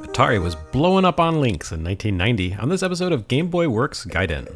Atari was blowing up on Lynx in 1990 on this episode of Game Boy Works Gaiden.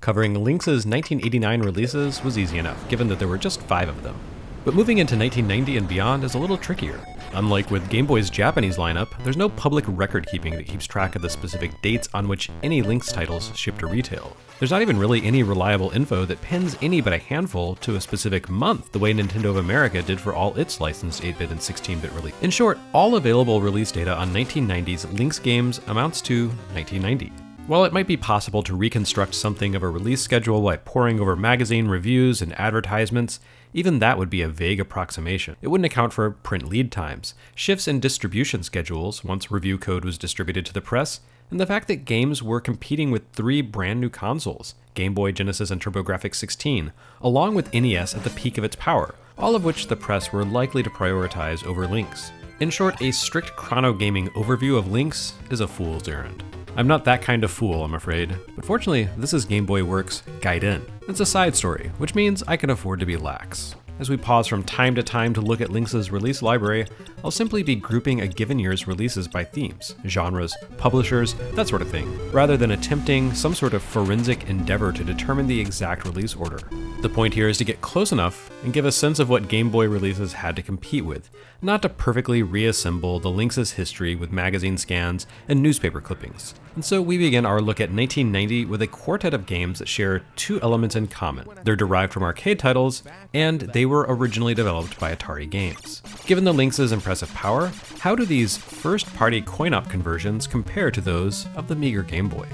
Covering Lynx's 1989 releases was easy enough, given that there were just five of them. But moving into 1990 and beyond is a little trickier. Unlike with Game Boy's Japanese lineup, there's no public record keeping that keeps track of the specific dates on which any Lynx titles ship to retail. There's not even really any reliable info that pins any but a handful to a specific month, the way Nintendo of America did for all its licensed 8-bit and 16-bit release. In short, all available release data on 1990's Lynx games amounts to 1990. While it might be possible to reconstruct something of a release schedule by poring over magazine reviews and advertisements, even that would be a vague approximation. It wouldn't account for print lead times, shifts in distribution schedules once review code was distributed to the press, and the fact that games were competing with three brand new consoles Game Boy, Genesis, and TurboGrafx 16, along with NES at the peak of its power, all of which the press were likely to prioritize over Lynx. In short, a strict chrono gaming overview of Lynx is a fool's errand. I'm not that kind of fool, I'm afraid, but fortunately, this is Game Boy Works Gaiden. It's a side story, which means I can afford to be lax. As we pause from time to time to look at Lynx's release library, I'll simply be grouping a given year's releases by themes, genres, publishers, that sort of thing, rather than attempting some sort of forensic endeavor to determine the exact release order. The point here is to get close enough and give a sense of what Game Boy releases had to compete with, not to perfectly reassemble the Lynx's history with magazine scans and newspaper clippings. And so we begin our look at 1990 with a quartet of games that share two elements in common. They're derived from arcade titles, and they were originally developed by Atari Games. Given the Lynx's impressive power, how do these first-party coin-op conversions compare to those of the meager Game Boy?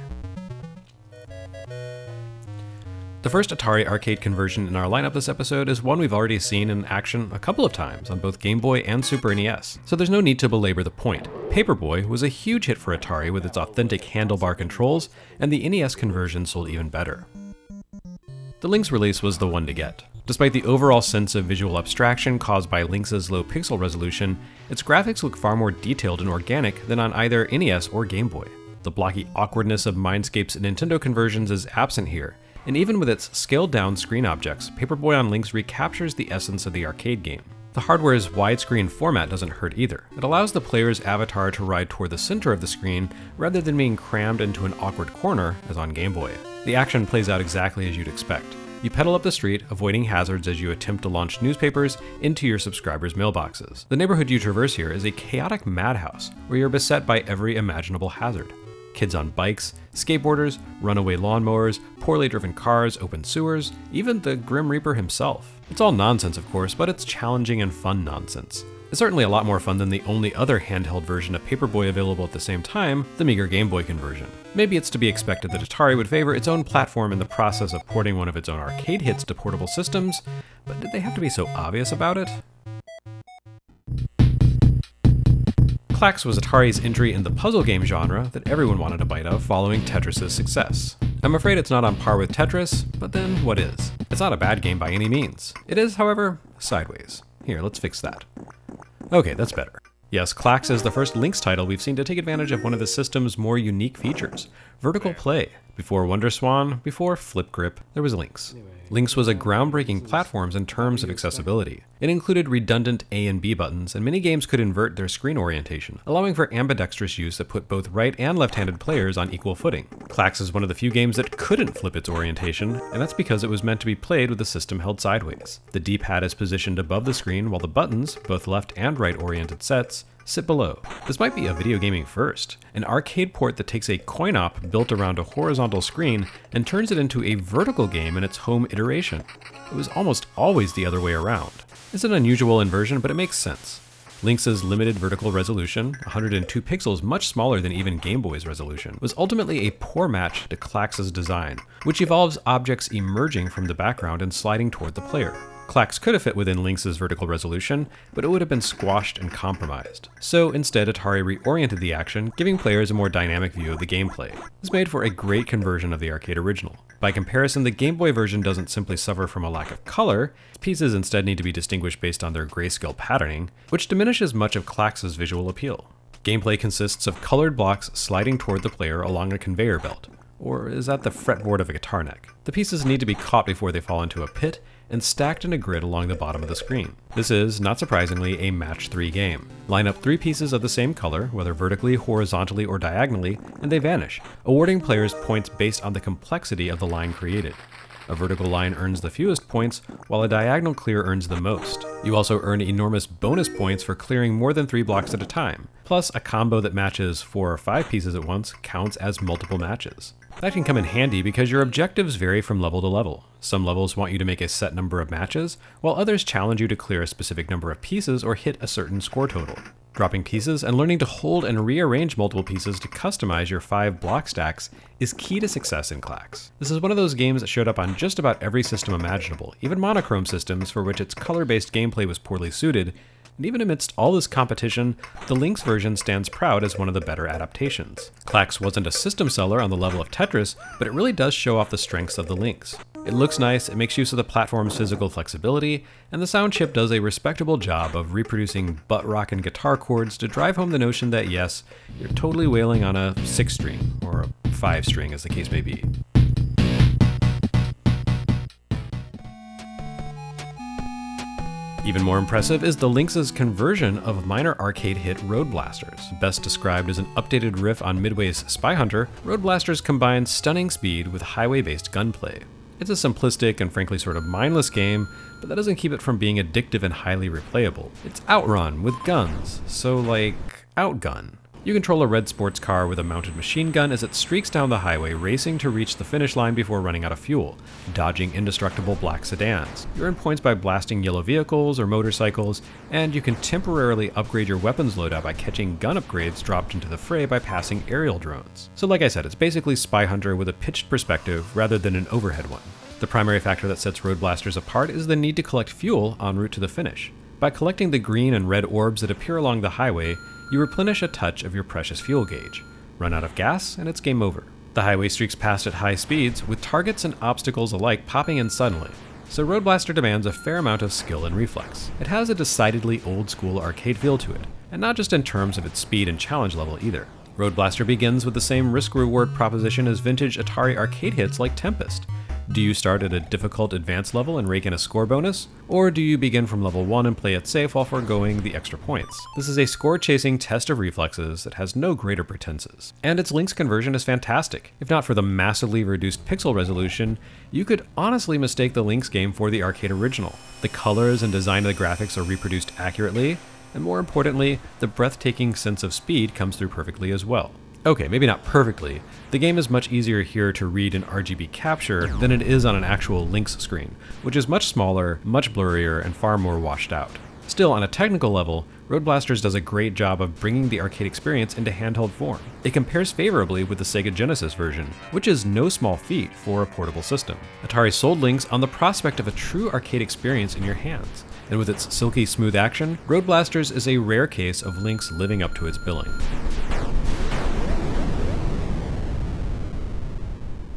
The first Atari arcade conversion in our lineup this episode is one we've already seen in action a couple of times on both Game Boy and Super NES, so there's no need to belabor the point. Paperboy was a huge hit for Atari with its authentic handlebar controls, and the NES conversion sold even better. The Lynx release was the one to get. Despite the overall sense of visual abstraction caused by Lynx's low pixel resolution, its graphics look far more detailed and organic than on either NES or Game Boy. The blocky awkwardness of Mindscape's Nintendo conversions is absent here, and even with its scaled down screen objects, Paperboy on Lynx recaptures the essence of the arcade game. The hardware's widescreen format doesn't hurt either. It allows the player's avatar to ride toward the center of the screen rather than being crammed into an awkward corner as on Game Boy. The action plays out exactly as you'd expect. You pedal up the street, avoiding hazards as you attempt to launch newspapers into your subscribers' mailboxes. The neighborhood you traverse here is a chaotic madhouse where you're beset by every imaginable hazard kids on bikes, skateboarders, runaway lawnmowers, poorly driven cars, open sewers, even the Grim Reaper himself. It's all nonsense, of course, but it's challenging and fun nonsense. It's certainly a lot more fun than the only other handheld version of Paperboy available at the same time, the meager Game Boy conversion. Maybe it's to be expected that Atari would favor its own platform in the process of porting one of its own arcade hits to portable systems, but did they have to be so obvious about it? Klax was Atari's entry in the puzzle game genre that everyone wanted a bite of following Tetris's success. I'm afraid it's not on par with Tetris, but then what is? It's not a bad game by any means. It is, however, sideways. Here, let's fix that. Okay, that's better. Yes, Klax is the first Lynx title we've seen to take advantage of one of the system's more unique features vertical play. Before WonderSwan, before Flip Grip, there was Lynx. Lynx was a groundbreaking platform in terms of accessibility. It included redundant A and B buttons, and many games could invert their screen orientation, allowing for ambidextrous use that put both right and left-handed players on equal footing. Klax is one of the few games that couldn't flip its orientation, and that's because it was meant to be played with the system held sideways. The D-pad is positioned above the screen, while the buttons, both left and right oriented sets, sit below. This might be a video gaming first, an arcade port that takes a coin-op built around a horizontal screen and turns it into a vertical game in its home iteration. It was almost always the other way around. It's an unusual inversion, but it makes sense. Lynx's limited vertical resolution, 102 pixels much smaller than even Game Boy's resolution, was ultimately a poor match to Klax's design, which evolves objects emerging from the background and sliding toward the player. Klax could have fit within Lynx's vertical resolution, but it would have been squashed and compromised. So instead, Atari reoriented the action, giving players a more dynamic view of the gameplay. This made for a great conversion of the arcade original. By comparison, the Game Boy version doesn't simply suffer from a lack of color, pieces instead need to be distinguished based on their grayscale patterning, which diminishes much of Klax's visual appeal. Gameplay consists of colored blocks sliding toward the player along a conveyor belt, or is that the fretboard of a guitar neck? The pieces need to be caught before they fall into a pit, and stacked in a grid along the bottom of the screen. This is, not surprisingly, a match 3 game. Line up three pieces of the same color, whether vertically, horizontally, or diagonally, and they vanish, awarding players points based on the complexity of the line created. A vertical line earns the fewest points, while a diagonal clear earns the most. You also earn enormous bonus points for clearing more than three blocks at a time. Plus, a combo that matches four or five pieces at once counts as multiple matches. That can come in handy because your objectives vary from level to level. Some levels want you to make a set number of matches, while others challenge you to clear a specific number of pieces or hit a certain score total. Dropping pieces and learning to hold and rearrange multiple pieces to customize your five block stacks is key to success in Klax. This is one of those games that showed up on just about every system imaginable, even monochrome systems for which its color-based gameplay was poorly suited, and even amidst all this competition, the Lynx version stands proud as one of the better adaptations. Klax wasn't a system seller on the level of Tetris, but it really does show off the strengths of the Lynx. It looks nice, it makes use of the platform's physical flexibility, and the sound chip does a respectable job of reproducing butt rock and guitar chords to drive home the notion that yes, you're totally wailing on a 6 string, or a 5 string as the case may be. Even more impressive is the Lynx's conversion of minor arcade hit Road Blasters. Best described as an updated riff on Midway's Spy Hunter, Road Blasters combines stunning speed with highway-based gunplay. It's a simplistic and frankly sort of mindless game, but that doesn't keep it from being addictive and highly replayable. It's Outrun with guns, so like, Outgun. You control a red sports car with a mounted machine gun as it streaks down the highway, racing to reach the finish line before running out of fuel, dodging indestructible black sedans. You earn points by blasting yellow vehicles or motorcycles, and you can temporarily upgrade your weapons loadout by catching gun upgrades dropped into the fray by passing aerial drones. So like I said, it's basically Spy Hunter with a pitched perspective rather than an overhead one. The primary factor that sets Road Blasters apart is the need to collect fuel en route to the finish. By collecting the green and red orbs that appear along the highway, you replenish a touch of your precious fuel gauge. Run out of gas, and it's game over. The highway streaks past at high speeds, with targets and obstacles alike popping in suddenly, so Road Blaster demands a fair amount of skill and reflex. It has a decidedly old school arcade feel to it, and not just in terms of its speed and challenge level either. Road Blaster begins with the same risk reward proposition as vintage Atari arcade hits like Tempest, do you start at a difficult advanced level and rake in a score bonus? Or do you begin from level 1 and play it safe while foregoing the extra points? This is a score chasing test of reflexes that has no greater pretenses. And its Lynx conversion is fantastic. If not for the massively reduced pixel resolution, you could honestly mistake the Lynx game for the arcade original. The colors and design of the graphics are reproduced accurately, and more importantly, the breathtaking sense of speed comes through perfectly as well. Okay, maybe not perfectly. The game is much easier here to read in RGB capture than it is on an actual Lynx screen, which is much smaller, much blurrier, and far more washed out. Still, on a technical level, Road Blasters does a great job of bringing the arcade experience into handheld form. It compares favorably with the Sega Genesis version, which is no small feat for a portable system. Atari sold Lynx on the prospect of a true arcade experience in your hands, and with its silky smooth action, Road Blasters is a rare case of Lynx living up to its billing.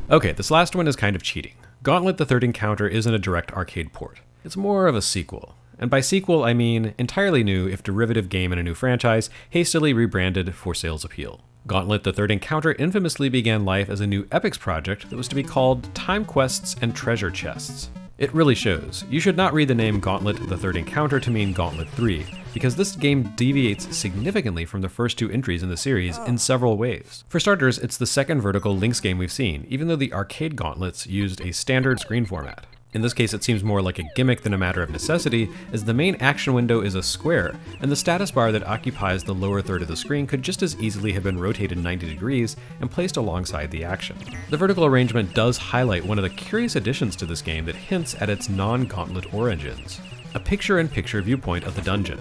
Okay, this last one is kind of cheating. Gauntlet the Third Encounter isn't a direct arcade port. It's more of a sequel. And by sequel, I mean entirely new, if derivative game in a new franchise, hastily rebranded for sales appeal. Gauntlet the Third Encounter infamously began life as a new Epyx project that was to be called Time Quests and Treasure Chests. It really shows. You should not read the name Gauntlet the Third Encounter to mean Gauntlet 3, because this game deviates significantly from the first two entries in the series in oh. several ways. For starters, it's the second vertical Lynx game we've seen, even though the arcade Gauntlets used a standard screen format. In this case, it seems more like a gimmick than a matter of necessity, as the main action window is a square, and the status bar that occupies the lower third of the screen could just as easily have been rotated 90 degrees and placed alongside the action. The vertical arrangement does highlight one of the curious additions to this game that hints at its non-gauntlet origins a picture-in-picture viewpoint of the dungeon.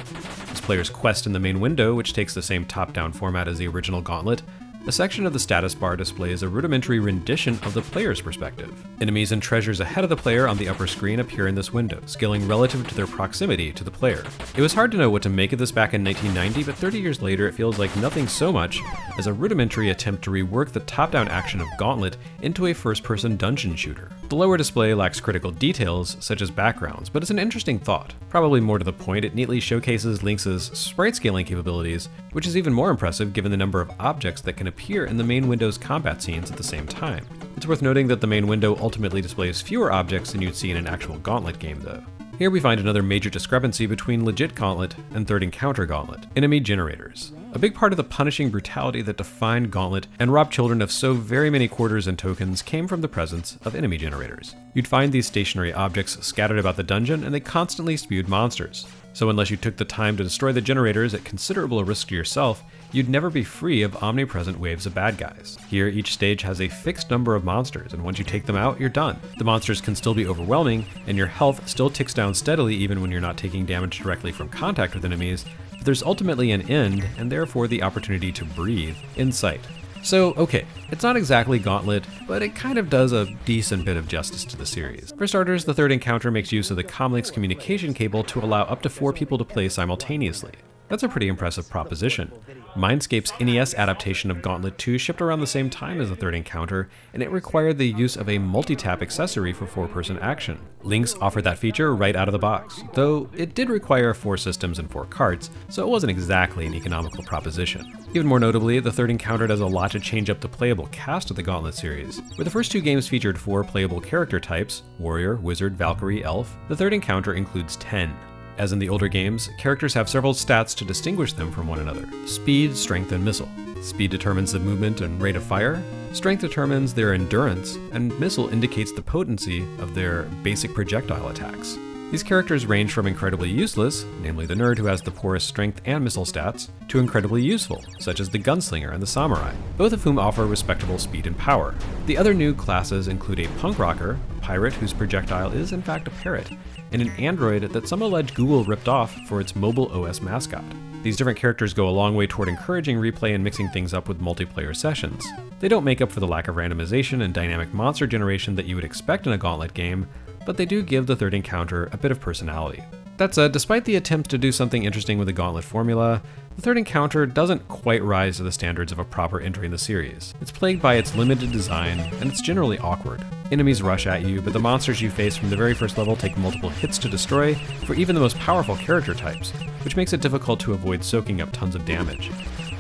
This player's quest in the main window, which takes the same top-down format as the original Gauntlet, a section of the status bar displays a rudimentary rendition of the player's perspective. Enemies and treasures ahead of the player on the upper screen appear in this window, scaling relative to their proximity to the player. It was hard to know what to make of this back in 1990, but 30 years later it feels like nothing so much as a rudimentary attempt to rework the top-down action of Gauntlet into a first-person dungeon shooter. The lower display lacks critical details, such as backgrounds, but it's an interesting thought. Probably more to the point, it neatly showcases Lynx's sprite scaling capabilities, which is even more impressive given the number of objects that can appear in the main window's combat scenes at the same time. It's worth noting that the main window ultimately displays fewer objects than you'd see in an actual Gauntlet game, though. Here we find another major discrepancy between legit Gauntlet and third encounter Gauntlet, enemy generators. A big part of the punishing brutality that defined Gauntlet and robbed children of so very many quarters and tokens came from the presence of enemy generators. You'd find these stationary objects scattered about the dungeon and they constantly spewed monsters. So unless you took the time to destroy the generators at considerable risk to yourself, you'd never be free of omnipresent waves of bad guys. Here, each stage has a fixed number of monsters, and once you take them out, you're done. The monsters can still be overwhelming, and your health still ticks down steadily even when you're not taking damage directly from contact with enemies, but there's ultimately an end, and therefore the opportunity to breathe, in sight. So, okay, it's not exactly Gauntlet, but it kind of does a decent bit of justice to the series. For starters, the third encounter makes use of the ComLynx communication cable to allow up to four people to play simultaneously. That's a pretty impressive proposition. Mindscape's NES adaptation of Gauntlet 2 shipped around the same time as the third encounter, and it required the use of a multi-tap accessory for four-person action. Lynx offered that feature right out of the box, though it did require four systems and four carts, so it wasn't exactly an economical proposition. Even more notably, the third encounter does a lot to change up the playable cast of the Gauntlet series. Where the first two games featured four playable character types, Warrior, Wizard, Valkyrie, Elf, the third encounter includes 10. As in the older games, characters have several stats to distinguish them from one another. Speed, strength, and missile. Speed determines the movement and rate of fire, strength determines their endurance, and missile indicates the potency of their basic projectile attacks. These characters range from incredibly useless, namely the nerd who has the poorest strength and missile stats, to incredibly useful, such as the gunslinger and the samurai, both of whom offer respectable speed and power. The other new classes include a punk rocker, pirate whose projectile is in fact a parrot, and an android that some allege Google ripped off for its mobile OS mascot. These different characters go a long way toward encouraging replay and mixing things up with multiplayer sessions. They don't make up for the lack of randomization and dynamic monster generation that you would expect in a Gauntlet game, but they do give the third encounter a bit of personality. That said, despite the attempts to do something interesting with the Gauntlet formula, the third encounter doesn't quite rise to the standards of a proper entry in the series. It's plagued by its limited design, and it's generally awkward. Enemies rush at you, but the monsters you face from the very first level take multiple hits to destroy for even the most powerful character types, which makes it difficult to avoid soaking up tons of damage.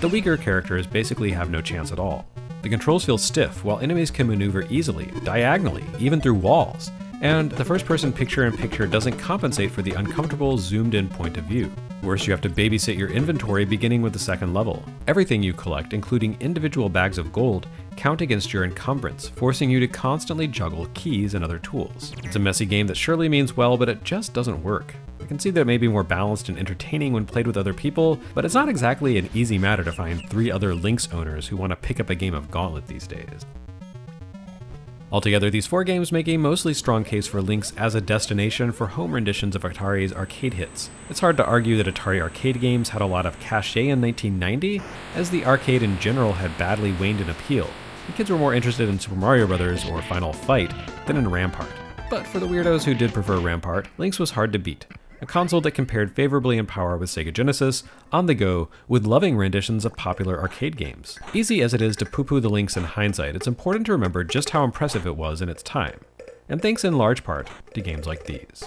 The weaker characters basically have no chance at all. The controls feel stiff, while enemies can maneuver easily, diagonally, even through walls, and the first person picture in picture doesn't compensate for the uncomfortable zoomed in point of view. Worse, you have to babysit your inventory beginning with the second level. Everything you collect, including individual bags of gold, count against your encumbrance, forcing you to constantly juggle keys and other tools. It's a messy game that surely means well, but it just doesn't work. I can see that it may be more balanced and entertaining when played with other people, but it's not exactly an easy matter to find three other Lynx owners who want to pick up a game of Gauntlet these days. Altogether, these four games make a mostly strong case for Lynx as a destination for home renditions of Atari's arcade hits. It's hard to argue that Atari arcade games had a lot of cachet in 1990, as the arcade in general had badly waned in appeal. The kids were more interested in Super Mario Bros. or Final Fight than in Rampart. But for the weirdos who did prefer Rampart, Lynx was hard to beat a console that compared favorably in power with Sega Genesis, on the go, with loving renditions of popular arcade games. Easy as it is to poo poo the Lynx in hindsight, it's important to remember just how impressive it was in its time, and thanks in large part to games like these.